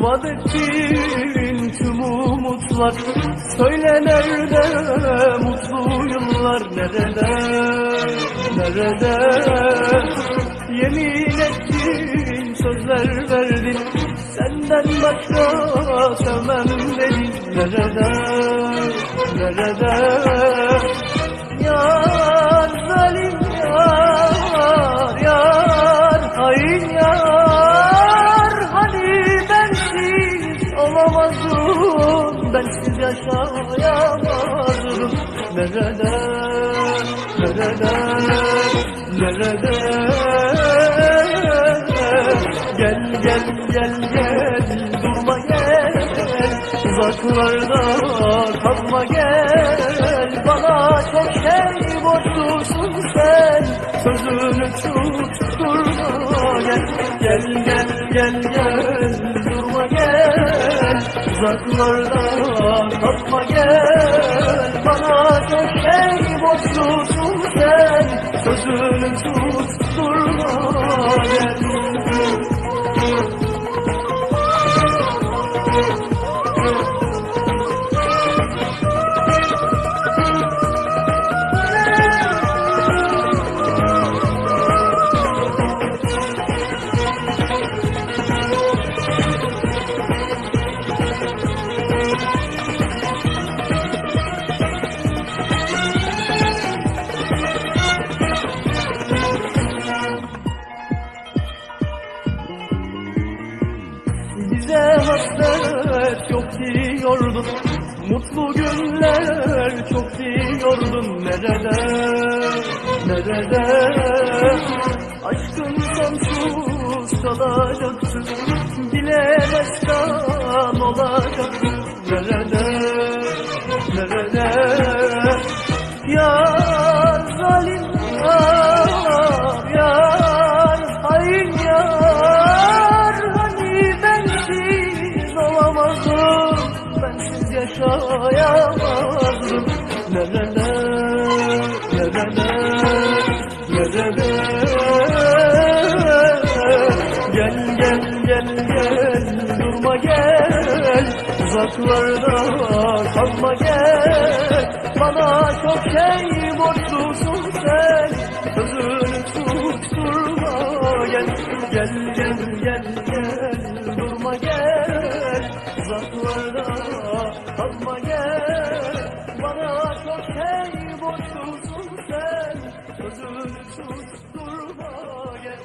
Vaat ettiğin tüm umutlar Söyle nerede mutlu yıllar Nerede, nerede? Yemin ettin sözler verdin. Senden başka sevmem dedin Nerede, nerede yaşayamazdım Nerede Nerede Nerede Gel gel gel gel Durma gel Uzaklarda kalma gel Bana çok şey borçlusun sen Sözünü tutturma gel Gel gel gel gel Uzaklarda kalma gel Bana çok şey borçlusun sen Sözünü tutturma diyordun Mutlu günler çok diyordun Nerede, nerede? Aşkın sonsuz kalacaktı Dile destan olacaktı. Nerede, nerede? Yar zalim yar Yaşayamazdım Nerede, nerede, nerede Gel gel gel gel durma gel Uzaklarda kalma gel Bana çok şey borçlusun sen Sözünü tutturma gel Gel gel gel gel durma gel Uzaklarda Gözüm tutturma gel